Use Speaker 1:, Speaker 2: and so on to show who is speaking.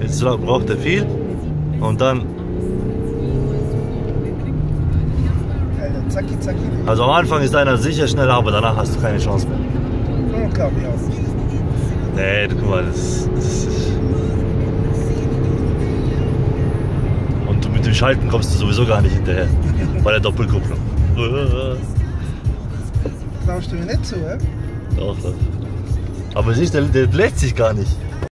Speaker 1: Jetzt braucht er viel und dann,
Speaker 2: zacki, zacki.
Speaker 1: also am Anfang ist einer sicher schneller, aber danach hast du keine Chance mehr.
Speaker 2: Ich auch.
Speaker 1: Nee, guck mal, das, das ist. Und mit dem Schalten kommst du sowieso gar nicht hinterher. Bei der Doppelkupplung.
Speaker 2: Glaubst du mir nicht zu, hä?
Speaker 1: Doch, doch. Aber siehst du, der, der sich gar nicht.